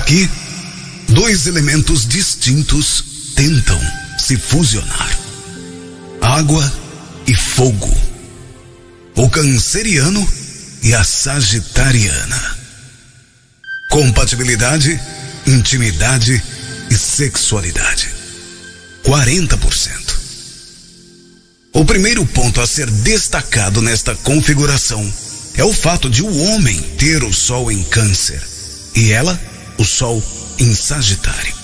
Aqui, dois elementos distintos tentam se fusionar: água e fogo. O canceriano e a sagitariana. Compatibilidade, intimidade e sexualidade. 40%. O primeiro ponto a ser destacado nesta configuração é o fato de o homem ter o Sol em Câncer e ela, o Sol em Sagitário.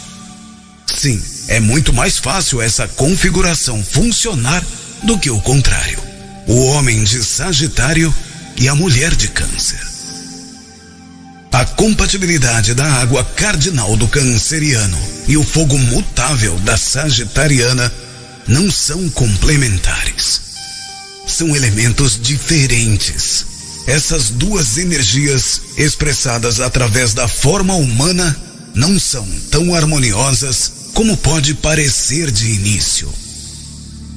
Sim, é muito mais fácil essa configuração funcionar do que o contrário. O homem de Sagitário e a mulher de Câncer. A compatibilidade da água cardinal do canceriano e o fogo mutável da sagitariana não são complementares. São elementos diferentes. Essas duas energias, expressadas através da forma humana, não são tão harmoniosas como pode parecer de início.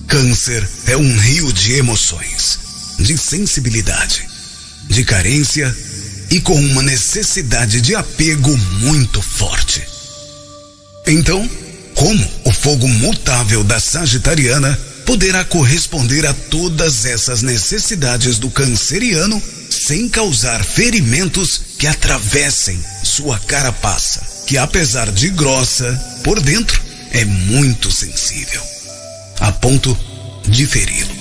Câncer é um rio de emoções, de sensibilidade, de carência e com uma necessidade de apego muito forte. Então, como o fogo mutável da Sagitariana poderá corresponder a todas essas necessidades do canceriano sem causar ferimentos que atravessem sua carapaça, que apesar de grossa, por dentro é muito sensível, a ponto de feri-lo.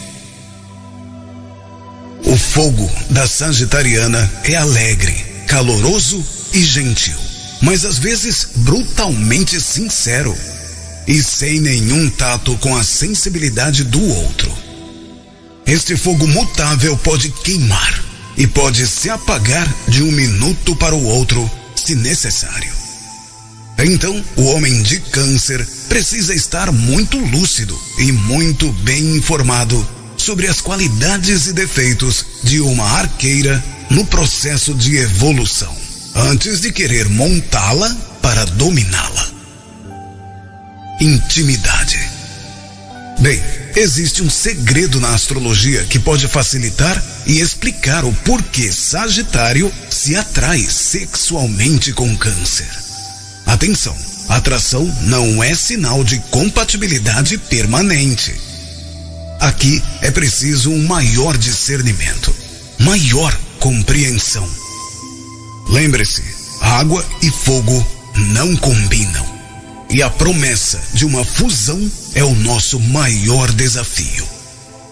O fogo da Sagitariana é alegre, caloroso e gentil, mas às vezes brutalmente sincero e sem nenhum tato com a sensibilidade do outro. Este fogo mutável pode queimar e pode se apagar de um minuto para o outro, se necessário. Então, o homem de Câncer precisa estar muito lúcido e muito bem informado sobre as qualidades e defeitos de uma arqueira no processo de evolução, antes de querer montá-la para dominá-la. Intimidade. Bem, existe um segredo na astrologia que pode facilitar e explicar o porquê Sagitário se atrai sexualmente com Câncer. Atenção, atração não é sinal de compatibilidade permanente Aqui é preciso um maior discernimento, maior compreensão. Lembre-se, água e fogo não combinam. E a promessa de uma fusão é o nosso maior desafio.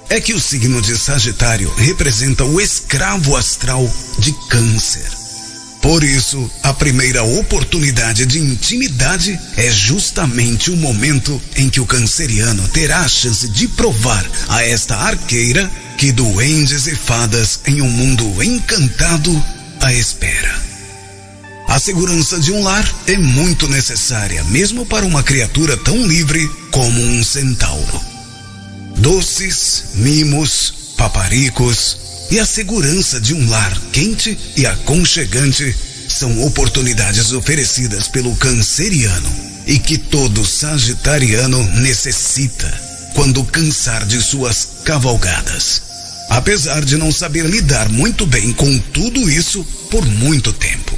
É que o signo de Sagitário representa o escravo astral de Câncer. Por isso, a primeira oportunidade de intimidade é justamente o momento em que o canceriano terá a chance de provar a esta arqueira que duendes e fadas em um mundo encantado a espera. A segurança de um lar é muito necessária, mesmo para uma criatura tão livre como um centauro. Doces, mimos, paparicos, e a segurança de um lar quente e aconchegante são oportunidades oferecidas pelo canceriano e que todo sagitariano necessita quando cansar de suas cavalgadas. Apesar de não saber lidar muito bem com tudo isso por muito tempo.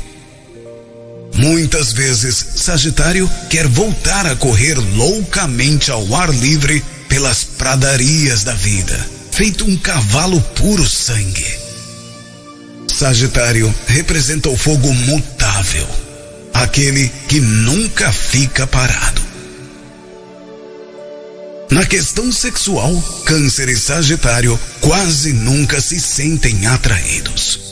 Muitas vezes, Sagitário quer voltar a correr loucamente ao ar livre pelas pradarias da vida feito um cavalo puro sangue. Sagitário representa o fogo mutável, aquele que nunca fica parado. Na questão sexual, Câncer e Sagitário quase nunca se sentem atraídos.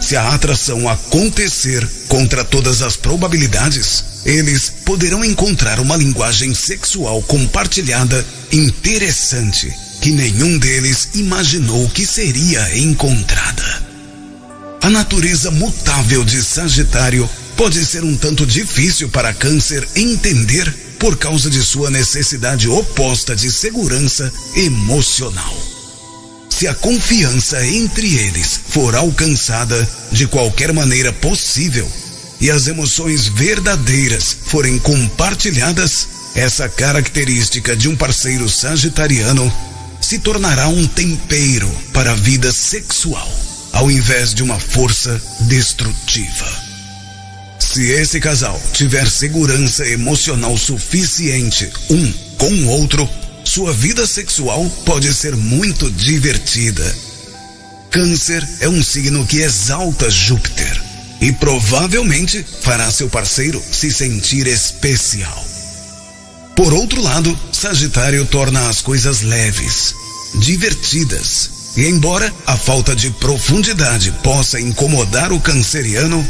Se a atração acontecer contra todas as probabilidades, eles poderão encontrar uma linguagem sexual compartilhada interessante que nenhum deles imaginou que seria encontrada. A natureza mutável de Sagitário pode ser um tanto difícil para Câncer entender por causa de sua necessidade oposta de segurança emocional. Se a confiança entre eles for alcançada de qualquer maneira possível e as emoções verdadeiras forem compartilhadas, essa característica de um parceiro sagitariano se tornará um tempero para a vida sexual, ao invés de uma força destrutiva. Se esse casal tiver segurança emocional suficiente um com o outro, sua vida sexual pode ser muito divertida. Câncer é um signo que exalta Júpiter e provavelmente fará seu parceiro se sentir especial. Por outro lado, Sagitário torna as coisas leves, divertidas, e embora a falta de profundidade possa incomodar o canceriano,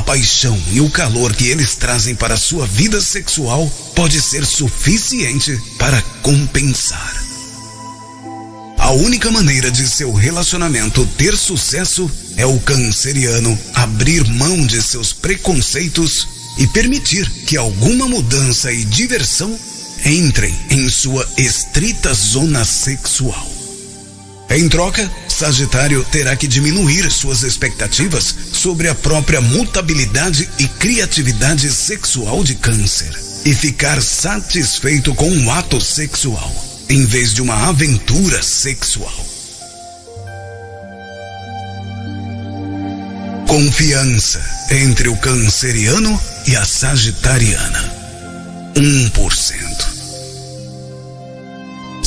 a paixão e o calor que eles trazem para sua vida sexual pode ser suficiente para compensar. A única maneira de seu relacionamento ter sucesso é o canceriano abrir mão de seus preconceitos e permitir que alguma mudança e diversão entrem em sua estrita zona sexual. Em troca, Sagitário terá que diminuir suas expectativas sobre a própria mutabilidade e criatividade sexual de Câncer e ficar satisfeito com um ato sexual, em vez de uma aventura sexual. Confiança entre o canceriano e a sagitariana. 1%.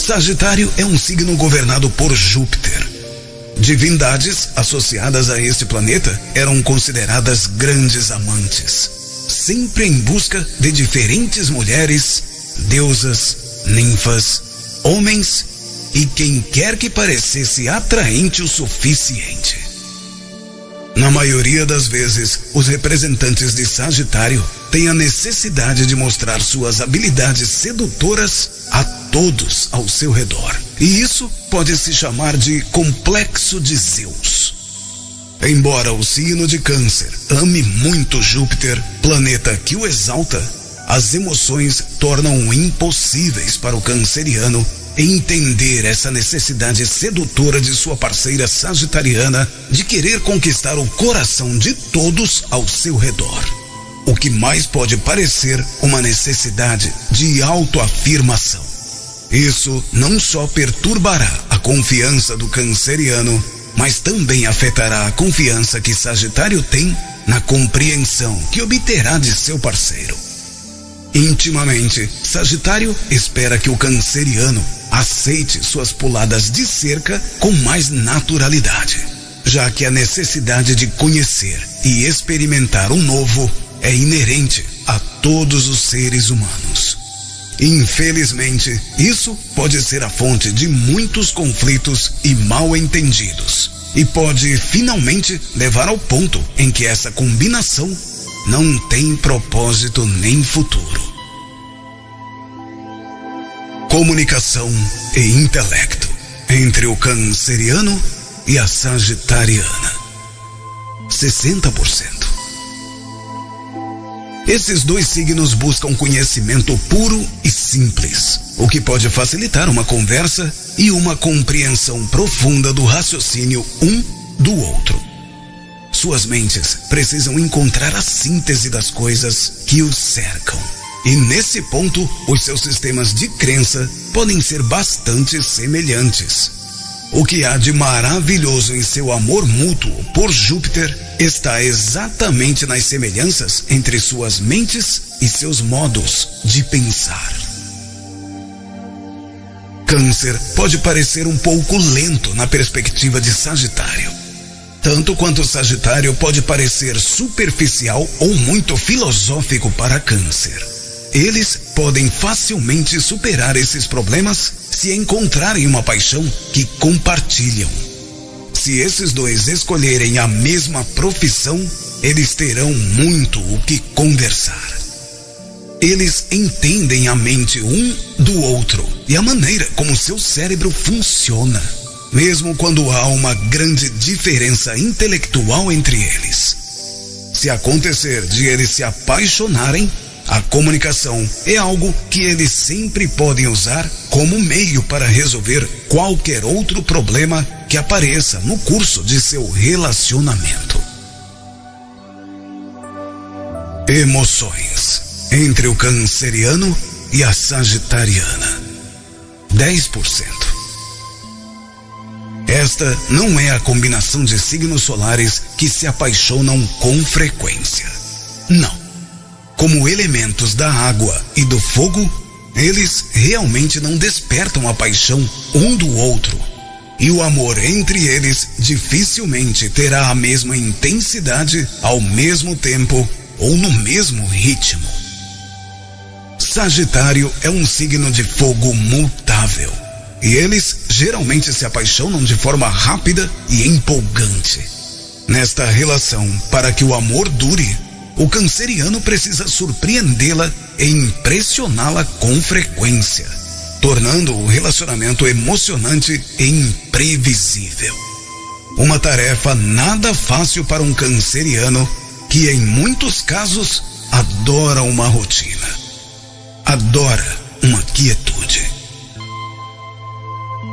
Sagitário é um signo governado por Júpiter. Divindades associadas a este planeta eram consideradas grandes amantes, sempre em busca de diferentes mulheres, deusas, ninfas, homens e quem quer que parecesse atraente o suficiente. Na maioria das vezes, os representantes de Sagitário têm a necessidade de mostrar suas habilidades sedutoras a todos ao seu redor. E isso pode se chamar de complexo de Zeus. Embora o signo de Câncer ame muito Júpiter, planeta que o exalta, as emoções tornam impossíveis para o canceriano entender essa necessidade sedutora de sua parceira sagitariana de querer conquistar o coração de todos ao seu redor. O que mais pode parecer uma necessidade de autoafirmação. Isso não só perturbará a confiança do canceriano, mas também afetará a confiança que Sagitário tem na compreensão que obterá de seu parceiro. Intimamente, Sagitário espera que o canceriano aceite suas puladas de cerca com mais naturalidade, já que a necessidade de conhecer e experimentar o novo é inerente a todos os seres humanos. Infelizmente, isso pode ser a fonte de muitos conflitos e mal entendidos, e pode finalmente levar ao ponto em que essa combinação não tem propósito nem futuro. Comunicação e intelecto entre o canceriano e a sagitariana. 60%. Esses dois signos buscam conhecimento puro e simples, o que pode facilitar uma conversa e uma compreensão profunda do raciocínio um do outro. Suas mentes precisam encontrar a síntese das coisas que os cercam. E nesse ponto, os seus sistemas de crença podem ser bastante semelhantes. O que há de maravilhoso em seu amor mútuo por Júpiter está exatamente nas semelhanças entre suas mentes e seus modos de pensar. Câncer pode parecer um pouco lento na perspectiva de Sagitário. Tanto quanto Sagitário pode parecer superficial ou muito filosófico para Câncer. Eles podem facilmente superar esses problemas se encontrarem uma paixão que compartilham. Se esses dois escolherem a mesma profissão, eles terão muito o que conversar. Eles entendem a mente um do outro e a maneira como seu cérebro funciona, mesmo quando há uma grande diferença intelectual entre eles. Se acontecer de eles se apaixonarem, a comunicação é algo que eles sempre podem usar como meio para resolver qualquer outro problema que apareça no curso de seu relacionamento. Emoções entre o canceriano e a sagitariana. 10%. Esta não é a combinação de signos solares que se apaixonam com frequência Não. Como elementos da água e do fogo, eles realmente não despertam a paixão um do outro. E o amor entre eles dificilmente terá a mesma intensidade ao mesmo tempo ou no mesmo ritmo. Sagitário é um signo de fogo mutável. E eles geralmente se apaixonam de forma rápida e empolgante. Nesta relação, para que o amor dure, o canceriano precisa surpreendê-la e impressioná-la com frequência, tornando o relacionamento emocionante e imprevisível. Uma tarefa nada fácil para um canceriano que, em muitos casos, adora uma rotina, adora uma quietude.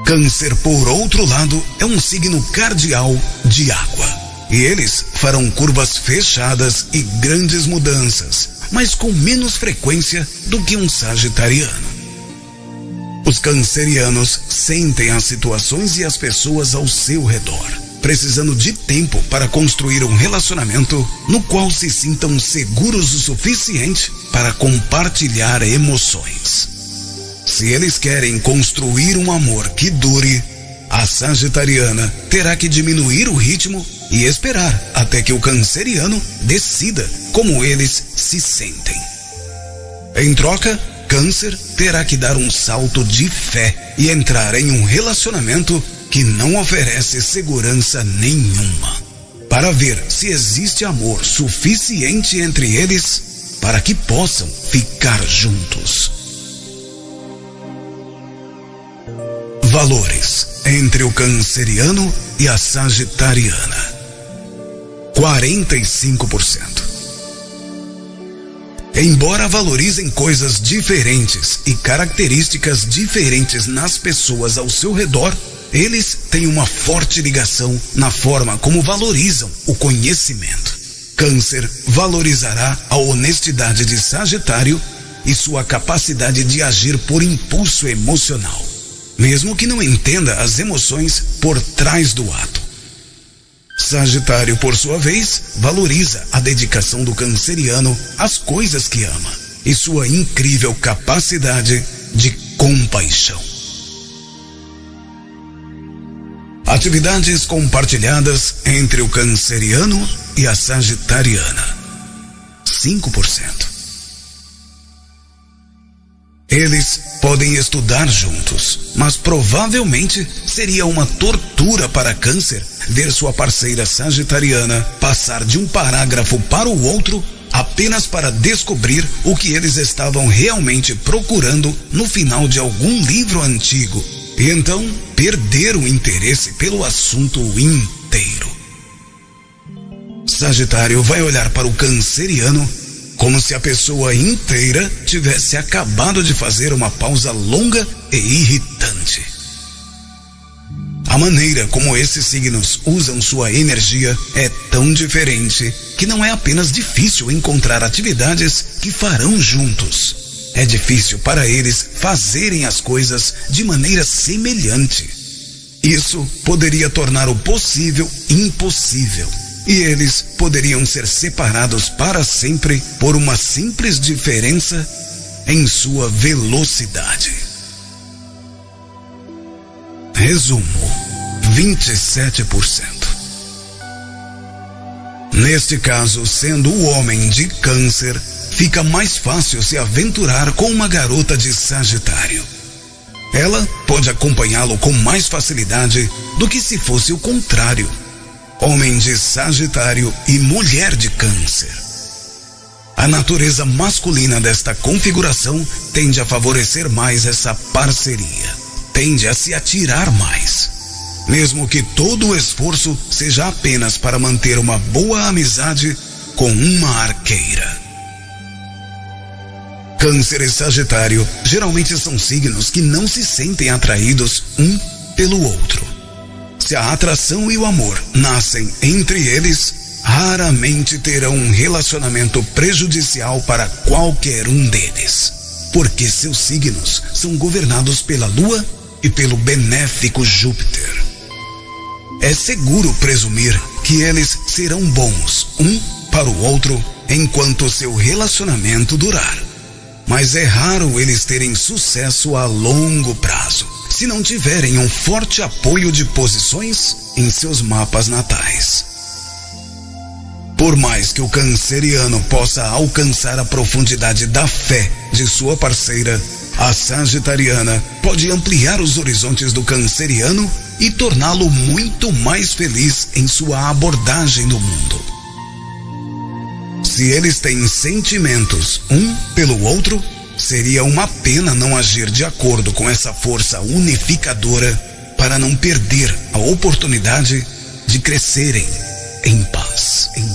Câncer, por outro lado, é um signo cardial de água. E eles farão curvas fechadas e grandes mudanças, mas com menos frequência do que um sagitariano. Os cancerianos sentem as situações e as pessoas ao seu redor, precisando de tempo para construir um relacionamento no qual se sintam seguros o suficiente para compartilhar emoções. Se eles querem construir um amor que dure, a sagitariana terá que diminuir o ritmo e esperar até que o canceriano decida como eles se sentem. Em troca, Câncer terá que dar um salto de fé e entrar em um relacionamento que não oferece segurança nenhuma, para ver se existe amor suficiente entre eles para que possam ficar juntos. Valores entre o canceriano e a sagitariana. 45%. Embora valorizem coisas diferentes e características diferentes nas pessoas ao seu redor, eles têm uma forte ligação na forma como valorizam o conhecimento. Câncer valorizará a honestidade de Sagitário e sua capacidade de agir por impulso emocional, mesmo que não entenda as emoções por trás do ato. Sagitário, por sua vez, valoriza a dedicação do canceriano às coisas que ama e sua incrível capacidade de compaixão. Atividades compartilhadas entre o canceriano e a sagitariana. 5%. Eles podem estudar juntos, mas provavelmente seria uma tortura para Câncer ver sua parceira sagitariana passar de um parágrafo para o outro apenas para descobrir o que eles estavam realmente procurando no final de algum livro antigo e então perder o interesse pelo assunto inteiro. Sagitário vai olhar para o canceriano como se a pessoa inteira tivesse acabado de fazer uma pausa longa e irritante. A maneira como esses signos usam sua energia é tão diferente que não é apenas difícil encontrar atividades que farão juntos. É difícil para eles fazerem as coisas de maneira semelhante. Isso poderia tornar o possível impossível e eles poderiam ser separados para sempre por uma simples diferença em sua velocidade. Resumo: 27%. Neste caso, sendo o homem de Câncer, fica mais fácil se aventurar com uma garota de Sagitário. Ela pode acompanhá-lo com mais facilidade do que se fosse o contrário homem de Sagitário e mulher de Câncer. A natureza masculina desta configuração tende a favorecer mais essa parceria, tende a se atirar mais. Mesmo que todo o esforço seja apenas para manter uma boa amizade com uma arqueira. Câncer e Sagitário geralmente são signos que não se sentem atraídos um pelo outro se a atração e o amor nascem entre eles, raramente terão um relacionamento prejudicial para qualquer um deles, porque seus signos são governados pela Lua e pelo benéfico Júpiter. É seguro presumir que eles serão bons um para o outro enquanto seu relacionamento durar. Mas é raro eles terem sucesso a longo prazo, se não tiverem um forte apoio de posições em seus mapas natais. Por mais que o canceriano possa alcançar a profundidade da fé de sua parceira, a sagitariana pode ampliar os horizontes do canceriano e torná-lo muito mais feliz em sua abordagem do mundo. Se eles têm sentimentos um pelo outro, seria uma pena não agir de acordo com essa força unificadora para não perder a oportunidade de crescerem em paz, em.